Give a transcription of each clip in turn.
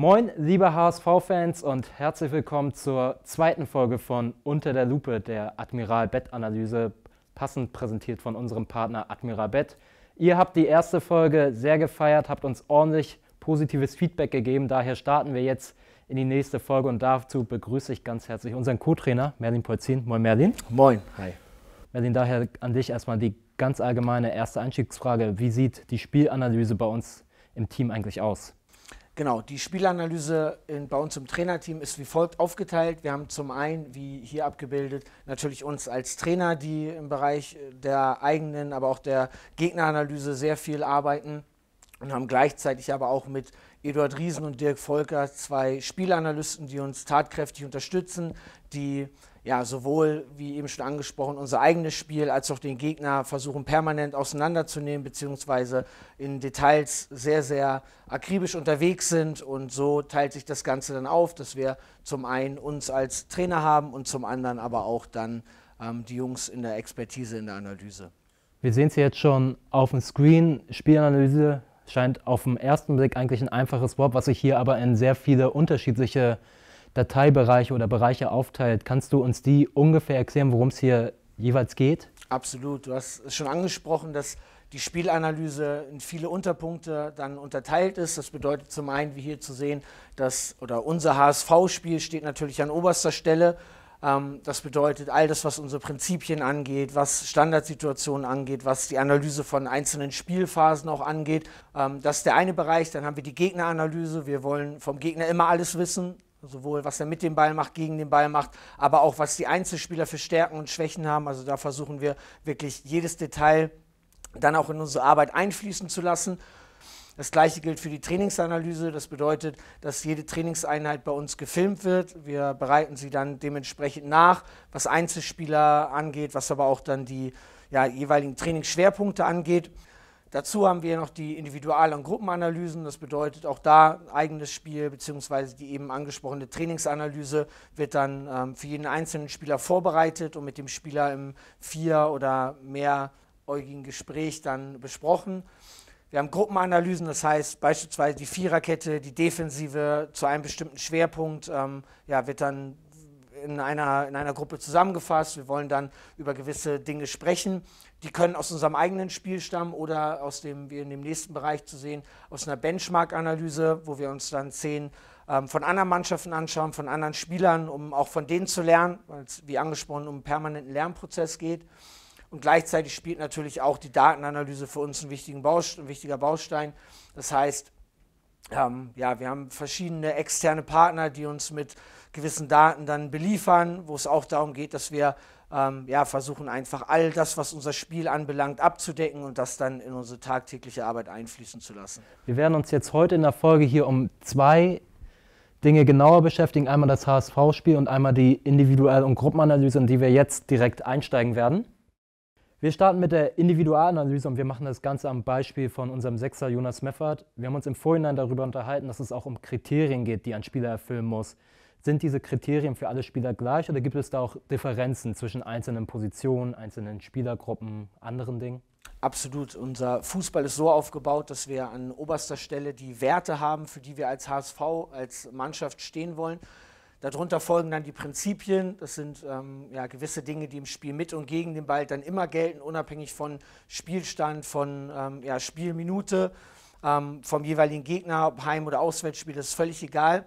Moin, liebe HSV-Fans und herzlich willkommen zur zweiten Folge von Unter der Lupe, der Admiral-Bett-Analyse, passend präsentiert von unserem Partner Admiral Bett. Ihr habt die erste Folge sehr gefeiert, habt uns ordentlich positives Feedback gegeben, daher starten wir jetzt in die nächste Folge und dazu begrüße ich ganz herzlich unseren Co-Trainer Merlin Polzin. Moin Merlin. Moin, hi. Merlin, daher an dich erstmal die ganz allgemeine erste Einstiegsfrage. Wie sieht die Spielanalyse bei uns im Team eigentlich aus? Genau, die Spielanalyse in, bei uns im Trainerteam ist wie folgt aufgeteilt. Wir haben zum einen, wie hier abgebildet, natürlich uns als Trainer, die im Bereich der eigenen, aber auch der Gegneranalyse sehr viel arbeiten und haben gleichzeitig aber auch mit Eduard Riesen und Dirk Volker zwei Spielanalysten, die uns tatkräftig unterstützen, die ja, sowohl, wie eben schon angesprochen, unser eigenes Spiel als auch den Gegner versuchen permanent auseinanderzunehmen, beziehungsweise in Details sehr, sehr akribisch unterwegs sind. Und so teilt sich das Ganze dann auf, dass wir zum einen uns als Trainer haben und zum anderen aber auch dann ähm, die Jungs in der Expertise, in der Analyse. Wir sehen es jetzt schon auf dem Screen. Spielanalyse scheint auf den ersten Blick eigentlich ein einfaches Wort, was sich hier aber in sehr viele unterschiedliche Dateibereiche oder Bereiche aufteilt. Kannst du uns die ungefähr erklären, worum es hier jeweils geht? Absolut. Du hast es schon angesprochen, dass die Spielanalyse in viele Unterpunkte dann unterteilt ist. Das bedeutet zum einen, wie hier zu sehen, dass oder unser HSV-Spiel steht natürlich an oberster Stelle. Ähm, das bedeutet all das, was unsere Prinzipien angeht, was Standardsituationen angeht, was die Analyse von einzelnen Spielphasen auch angeht. Ähm, das ist der eine Bereich. Dann haben wir die Gegneranalyse. Wir wollen vom Gegner immer alles wissen sowohl was er mit dem Ball macht, gegen den Ball macht, aber auch was die Einzelspieler für Stärken und Schwächen haben. Also da versuchen wir wirklich jedes Detail dann auch in unsere Arbeit einfließen zu lassen. Das gleiche gilt für die Trainingsanalyse. Das bedeutet, dass jede Trainingseinheit bei uns gefilmt wird. Wir bereiten sie dann dementsprechend nach, was Einzelspieler angeht, was aber auch dann die ja, jeweiligen Trainingsschwerpunkte angeht. Dazu haben wir noch die Individual- und Gruppenanalysen. Das bedeutet auch da eigenes Spiel bzw. die eben angesprochene Trainingsanalyse wird dann ähm, für jeden einzelnen Spieler vorbereitet und mit dem Spieler im vier- oder mehräugigen Gespräch dann besprochen. Wir haben Gruppenanalysen, das heißt beispielsweise die Viererkette, die Defensive zu einem bestimmten Schwerpunkt ähm, ja, wird dann in einer, in einer Gruppe zusammengefasst. Wir wollen dann über gewisse Dinge sprechen. Die können aus unserem eigenen Spiel stammen oder aus dem, wie in dem nächsten Bereich zu sehen, aus einer Benchmark-Analyse, wo wir uns dann zehn ähm, von anderen Mannschaften anschauen, von anderen Spielern, um auch von denen zu lernen, weil es, wie angesprochen, um einen permanenten Lernprozess geht. Und gleichzeitig spielt natürlich auch die Datenanalyse für uns einen wichtigen Baustein, ein wichtiger Baustein. Das heißt, ähm, ja, wir haben verschiedene externe Partner, die uns mit gewissen Daten dann beliefern, wo es auch darum geht, dass wir ähm, ja, versuchen einfach all das, was unser Spiel anbelangt, abzudecken und das dann in unsere tagtägliche Arbeit einfließen zu lassen. Wir werden uns jetzt heute in der Folge hier um zwei Dinge genauer beschäftigen. Einmal das HSV-Spiel und einmal die Individual- und Gruppenanalyse, in die wir jetzt direkt einsteigen werden. Wir starten mit der Individualanalyse und wir machen das Ganze am Beispiel von unserem Sechser Jonas Meffert. Wir haben uns im Vorhinein darüber unterhalten, dass es auch um Kriterien geht, die ein Spieler erfüllen muss. Sind diese Kriterien für alle Spieler gleich oder gibt es da auch Differenzen zwischen einzelnen Positionen, einzelnen Spielergruppen, anderen Dingen? Absolut. Unser Fußball ist so aufgebaut, dass wir an oberster Stelle die Werte haben, für die wir als HSV, als Mannschaft stehen wollen. Darunter folgen dann die Prinzipien. Das sind ähm, ja, gewisse Dinge, die im Spiel mit und gegen den Ball dann immer gelten, unabhängig von Spielstand, von ähm, ja, Spielminute, ähm, vom jeweiligen Gegner, ob Heim- oder Auswärtsspiel, das ist völlig egal.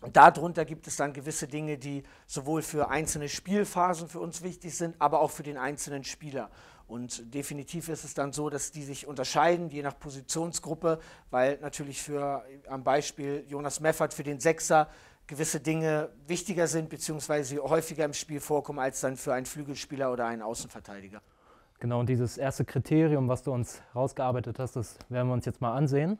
Und darunter gibt es dann gewisse Dinge, die sowohl für einzelne Spielphasen für uns wichtig sind, aber auch für den einzelnen Spieler. Und definitiv ist es dann so, dass die sich unterscheiden, je nach Positionsgruppe, weil natürlich für am Beispiel Jonas Meffert für den Sechser gewisse Dinge wichtiger sind, beziehungsweise häufiger im Spiel vorkommen, als dann für einen Flügelspieler oder einen Außenverteidiger. Genau, und dieses erste Kriterium, was du uns rausgearbeitet hast, das werden wir uns jetzt mal ansehen.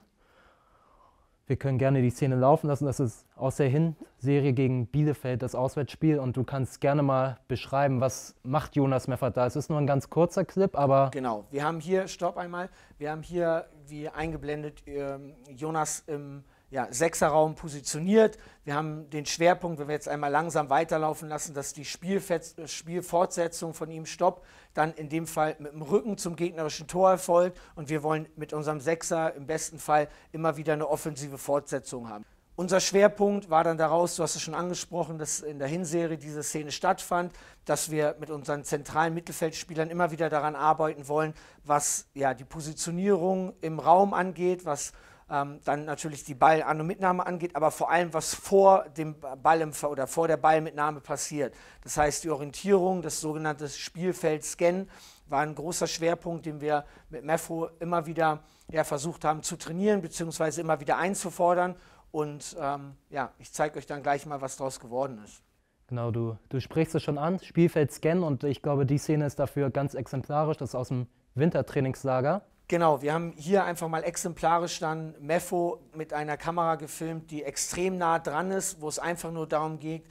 Wir können gerne die Szene laufen lassen. Das ist aus der Hinserie gegen Bielefeld das Auswärtsspiel und du kannst gerne mal beschreiben, was macht Jonas Meffert da. Es ist nur ein ganz kurzer Clip, aber. Genau, wir haben hier, stopp einmal, wir haben hier wie eingeblendet ähm, Jonas im ja, Sechserraum positioniert. Wir haben den Schwerpunkt, wenn wir jetzt einmal langsam weiterlaufen lassen, dass die Spielfortsetzung von ihm stoppt, dann in dem Fall mit dem Rücken zum gegnerischen Tor erfolgt und wir wollen mit unserem Sechser im besten Fall immer wieder eine offensive Fortsetzung haben. Unser Schwerpunkt war dann daraus, du hast es schon angesprochen, dass in der Hinserie diese Szene stattfand, dass wir mit unseren zentralen Mittelfeldspielern immer wieder daran arbeiten wollen, was ja, die Positionierung im Raum angeht, was ähm, dann natürlich die Ballan- und Mitnahme angeht, aber vor allem, was vor dem Ball im, oder vor der Ballmitnahme passiert. Das heißt, die Orientierung, das sogenannte Spielfeld-Scan war ein großer Schwerpunkt, den wir mit MEFO immer wieder ja, versucht haben zu trainieren, beziehungsweise immer wieder einzufordern. Und ähm, ja, ich zeige euch dann gleich mal, was daraus geworden ist. Genau, du, du sprichst es schon an, Spielfeld-Scan und ich glaube, die Szene ist dafür ganz exemplarisch, das ist aus dem Wintertrainingslager. Genau, wir haben hier einfach mal exemplarisch dann Mefo mit einer Kamera gefilmt, die extrem nah dran ist, wo es einfach nur darum geht,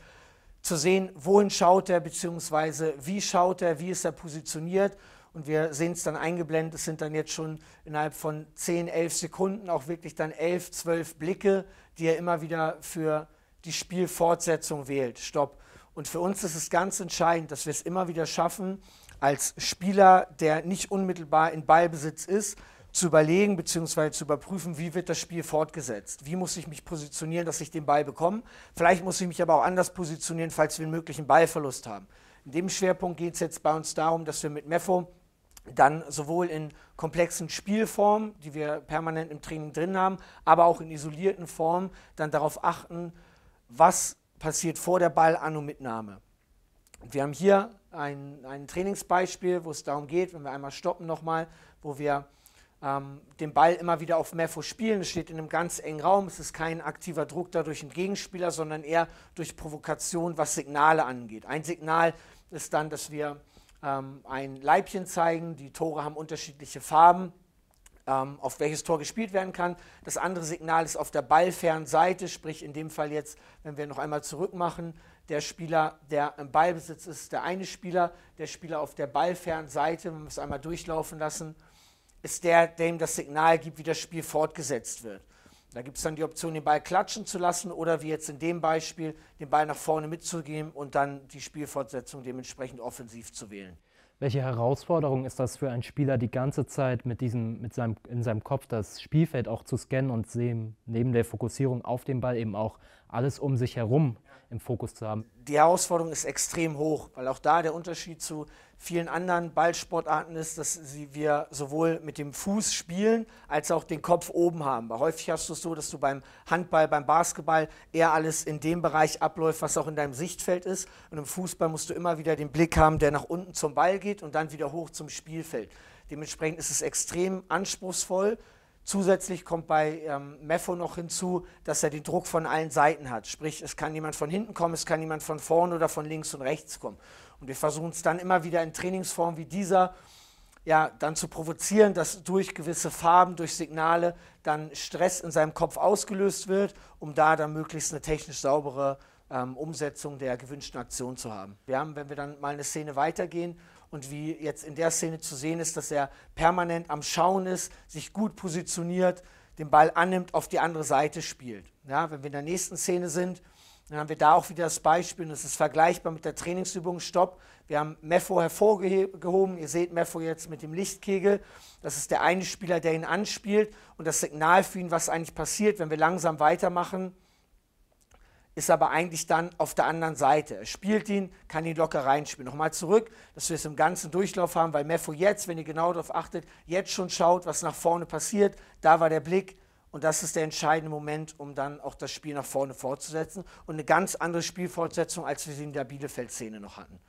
zu sehen, wohin schaut er, beziehungsweise wie schaut er, wie ist er positioniert. Und wir sehen es dann eingeblendet, es sind dann jetzt schon innerhalb von 10, 11 Sekunden auch wirklich dann 11, 12 Blicke, die er immer wieder für die Spielfortsetzung wählt. Stopp. Und für uns ist es ganz entscheidend, dass wir es immer wieder schaffen, als Spieler, der nicht unmittelbar in Ballbesitz ist, zu überlegen bzw. zu überprüfen, wie wird das Spiel fortgesetzt. Wie muss ich mich positionieren, dass ich den Ball bekomme. Vielleicht muss ich mich aber auch anders positionieren, falls wir einen möglichen Ballverlust haben. In dem Schwerpunkt geht es jetzt bei uns darum, dass wir mit Mefo dann sowohl in komplexen Spielformen, die wir permanent im Training drin haben, aber auch in isolierten Formen dann darauf achten, was passiert vor der Ballan- und Mitnahme. Wir haben hier ein, ein Trainingsbeispiel, wo es darum geht, wenn wir einmal stoppen nochmal, wo wir ähm, den Ball immer wieder auf Mefo spielen. Es steht in einem ganz engen Raum. Es ist kein aktiver Druck dadurch ein Gegenspieler, sondern eher durch Provokation, was Signale angeht. Ein Signal ist dann, dass wir ähm, ein Leibchen zeigen. Die Tore haben unterschiedliche Farben ähm, auf welches Tor gespielt werden kann. Das andere Signal ist auf der ballfernen Seite, sprich in dem Fall jetzt, wenn wir noch einmal zurück machen, der Spieler, der im Ballbesitz ist, der eine Spieler, der Spieler auf der ballfernen Seite, wenn wir es einmal durchlaufen lassen, ist der, der ihm das Signal gibt, wie das Spiel fortgesetzt wird. Da gibt es dann die Option, den Ball klatschen zu lassen oder wie jetzt in dem Beispiel, den Ball nach vorne mitzugeben und dann die Spielfortsetzung dementsprechend offensiv zu wählen. Welche Herausforderung ist das für einen Spieler, die ganze Zeit mit diesem, mit seinem, in seinem Kopf das Spielfeld auch zu scannen und sehen, neben der Fokussierung auf den Ball eben auch alles um sich herum im Fokus zu haben? Die Herausforderung ist extrem hoch, weil auch da der Unterschied zu vielen anderen Ballsportarten ist, dass wir sowohl mit dem Fuß spielen, als auch den Kopf oben haben. Weil häufig hast du es so, dass du beim Handball, beim Basketball eher alles in dem Bereich abläuft, was auch in deinem Sichtfeld ist. Und im Fußball musst du immer wieder den Blick haben, der nach unten zum Ball geht und dann wieder hoch zum Spielfeld. Dementsprechend ist es extrem anspruchsvoll. Zusätzlich kommt bei ähm, Mefo noch hinzu, dass er den Druck von allen Seiten hat. Sprich, es kann jemand von hinten kommen, es kann jemand von vorne oder von links und rechts kommen. Und wir versuchen es dann immer wieder in Trainingsformen wie dieser ja, dann zu provozieren, dass durch gewisse Farben, durch Signale dann Stress in seinem Kopf ausgelöst wird, um da dann möglichst eine technisch saubere ähm, Umsetzung der gewünschten Aktion zu haben. Wir haben, wenn wir dann mal eine Szene weitergehen und wie jetzt in der Szene zu sehen ist, dass er permanent am Schauen ist, sich gut positioniert, den Ball annimmt, auf die andere Seite spielt. Ja, wenn wir in der nächsten Szene sind, dann haben wir da auch wieder das Beispiel, und das ist vergleichbar mit der Trainingsübung Stopp. Wir haben Mefo hervorgehoben. Ihr seht Mefo jetzt mit dem Lichtkegel. Das ist der eine Spieler, der ihn anspielt. Und das Signal für ihn, was eigentlich passiert, wenn wir langsam weitermachen, ist aber eigentlich dann auf der anderen Seite. Er spielt ihn, kann ihn locker reinspielen. Nochmal zurück, dass wir es im ganzen Durchlauf haben, weil Mefo jetzt, wenn ihr genau darauf achtet, jetzt schon schaut, was nach vorne passiert. Da war der Blick, und das ist der entscheidende Moment, um dann auch das Spiel nach vorne fortzusetzen. Und eine ganz andere Spielfortsetzung, als wir sie in der Bielefeld-Szene noch hatten.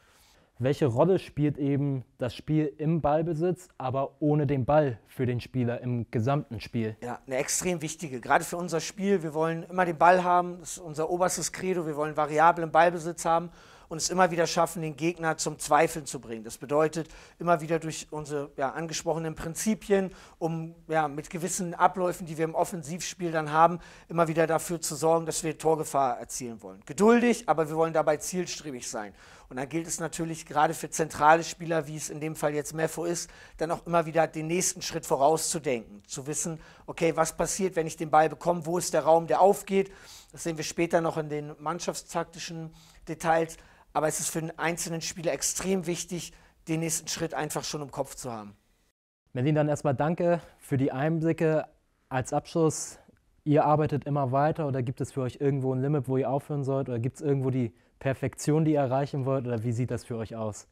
Welche Rolle spielt eben das Spiel im Ballbesitz, aber ohne den Ball für den Spieler im gesamten Spiel? Ja, eine extrem wichtige. Gerade für unser Spiel. Wir wollen immer den Ball haben. Das ist unser oberstes Credo. Wir wollen variablen Ballbesitz haben und es immer wieder schaffen, den Gegner zum Zweifeln zu bringen. Das bedeutet, immer wieder durch unsere ja, angesprochenen Prinzipien, um ja, mit gewissen Abläufen, die wir im Offensivspiel dann haben, immer wieder dafür zu sorgen, dass wir Torgefahr erzielen wollen. Geduldig, aber wir wollen dabei zielstrebig sein. Und dann gilt es natürlich gerade für zentrale Spieler, wie es in dem Fall jetzt Mefo ist, dann auch immer wieder den nächsten Schritt vorauszudenken. Zu wissen, okay, was passiert, wenn ich den Ball bekomme, wo ist der Raum, der aufgeht. Das sehen wir später noch in den mannschaftstaktischen Details. Aber es ist für den einzelnen Spieler extrem wichtig, den nächsten Schritt einfach schon im Kopf zu haben. Merlin, dann erstmal danke für die Einblicke. Als Abschluss ihr arbeitet immer weiter oder gibt es für euch irgendwo ein Limit, wo ihr aufhören sollt? Oder gibt es irgendwo die Perfektion, die ihr erreichen wollt? Oder wie sieht das für euch aus?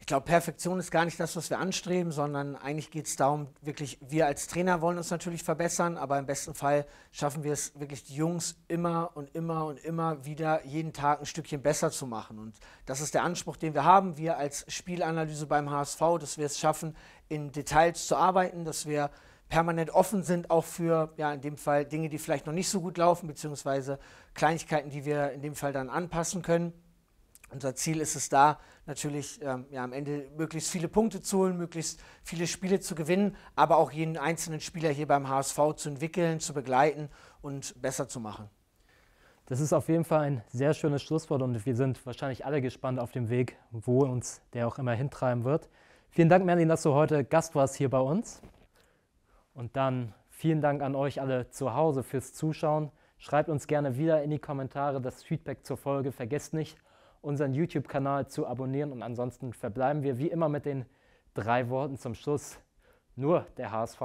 Ich glaube, Perfektion ist gar nicht das, was wir anstreben, sondern eigentlich geht es darum, wirklich, wir als Trainer wollen uns natürlich verbessern, aber im besten Fall schaffen wir es wirklich, die Jungs immer und immer und immer wieder jeden Tag ein Stückchen besser zu machen. Und das ist der Anspruch, den wir haben, wir als Spielanalyse beim HSV, dass wir es schaffen, in Details zu arbeiten, dass wir permanent offen sind, auch für, ja, in dem Fall Dinge, die vielleicht noch nicht so gut laufen, beziehungsweise Kleinigkeiten, die wir in dem Fall dann anpassen können. Unser Ziel ist es da, natürlich ähm, ja, am Ende möglichst viele Punkte zu holen, möglichst viele Spiele zu gewinnen, aber auch jeden einzelnen Spieler hier beim HSV zu entwickeln, zu begleiten und besser zu machen. Das ist auf jeden Fall ein sehr schönes Schlusswort und wir sind wahrscheinlich alle gespannt auf dem Weg, wo uns der auch immer hintreiben wird. Vielen Dank, Merlin, dass du heute Gast warst hier bei uns. Und dann vielen Dank an euch alle zu Hause fürs Zuschauen. Schreibt uns gerne wieder in die Kommentare das Feedback zur Folge. Vergesst nicht, unseren YouTube-Kanal zu abonnieren. Und ansonsten verbleiben wir wie immer mit den drei Worten zum Schluss. Nur der HSV.